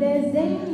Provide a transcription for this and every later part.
viver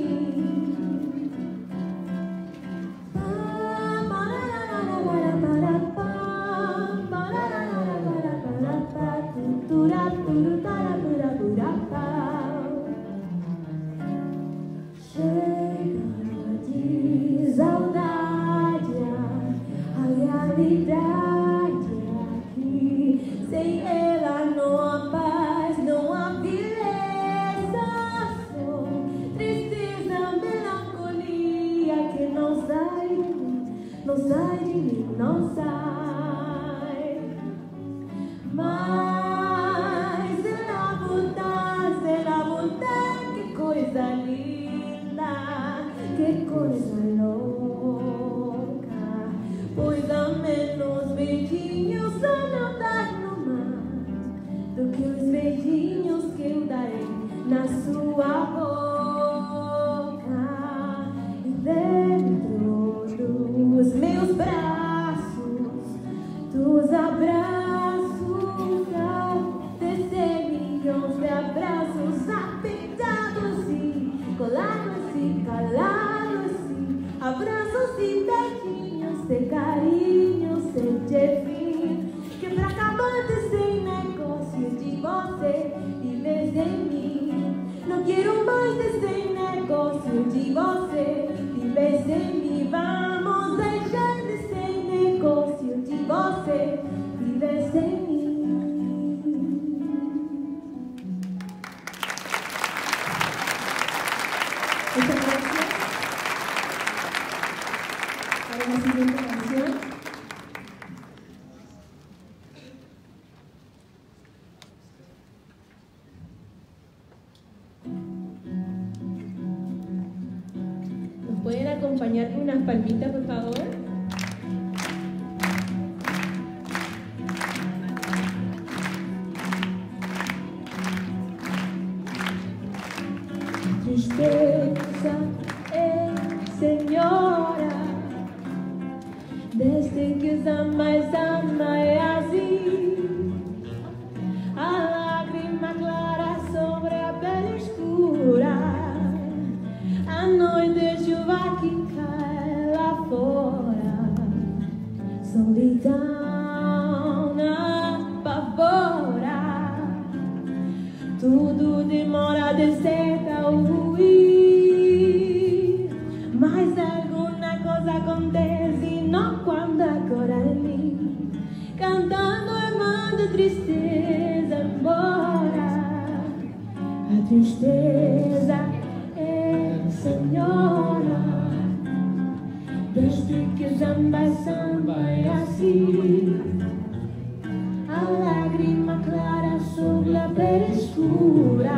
carinho sente fim Que pra acabar de sem negócios de você e vez em mim Não quero mais ter sem negócio de você e vez em mim Vamos deixar de ser negócio de você e vez em mim Muchas gracias. Ahora. Pueden acompañar con unas palmitas, por favor? Tristeza é senhora, desde que os mais ama é assim. Solidão apavora. Tudo demora de cerca o ruir Mas alguma coisa acontece Não quando agora em mim Cantando e manda tristeza embora. A tristeza é senhora Que samba samba é assim. A lágrima clara sobre a pele escura.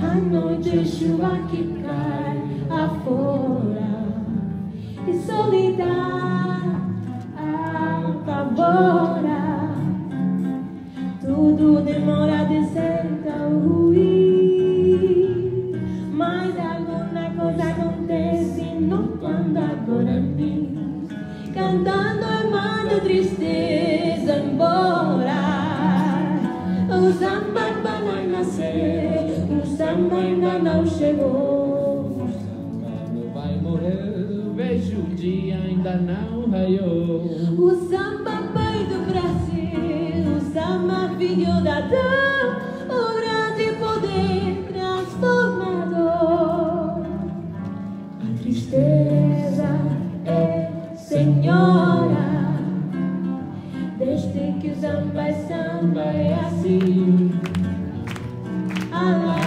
A noite chuva que cai afora. E solidão apavora. Tudo demora de cerca o ruir. Mas alguma coisa acontece Não quando chegou não vai morrer, vejo o dia ainda não raiou. O samba pai do Brasil O samba filho da dor O grande poder transformador A tristeza é senhora Desde que o samba é samba é assim A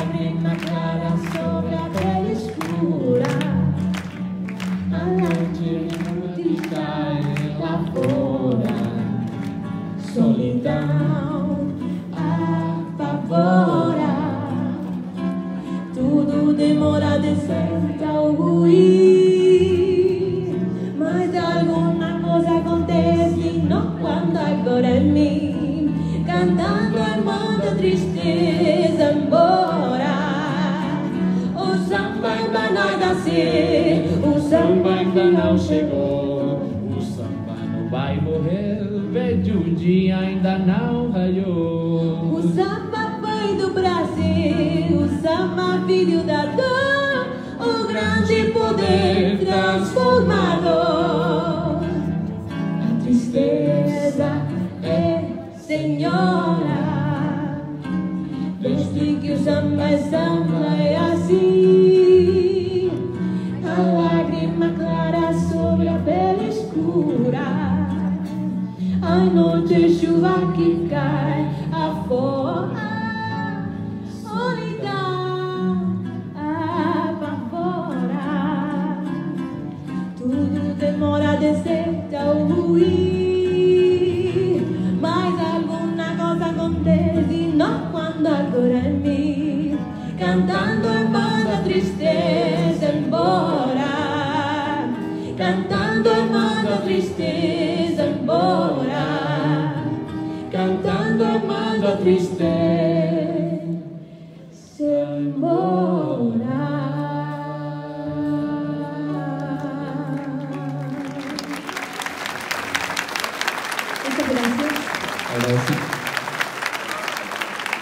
O samba ainda não chegou. O samba não vai morrer, vejo o dia ainda não raiou. O samba foi do Brasil, o samba filho da dor, o grande poder transformador. A tristeza é senhora, desde que o samba é samba sobre a pele escura. A noite chuva que cai afora, solidão apavora. Tudo demora a descer ao ruir, mas alguma coisa acontece não quando agora cantando tristeza embora, cantando manda a tristeza embora. Muchas gracias.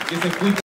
Que se escuche.